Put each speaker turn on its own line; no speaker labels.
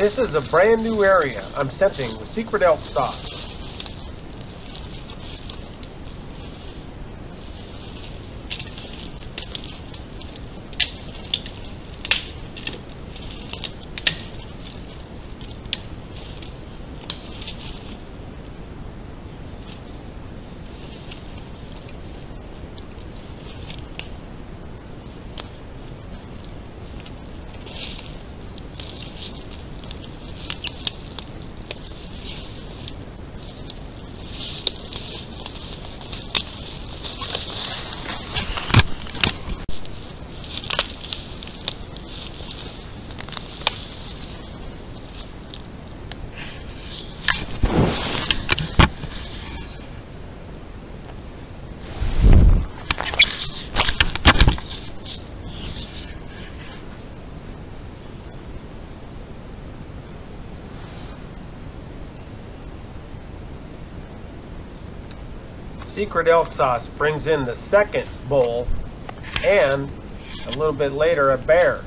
This is a brand new area I'm scenting with secret elk sauce. Secret elk sauce brings in the second bull and a little bit later a bear.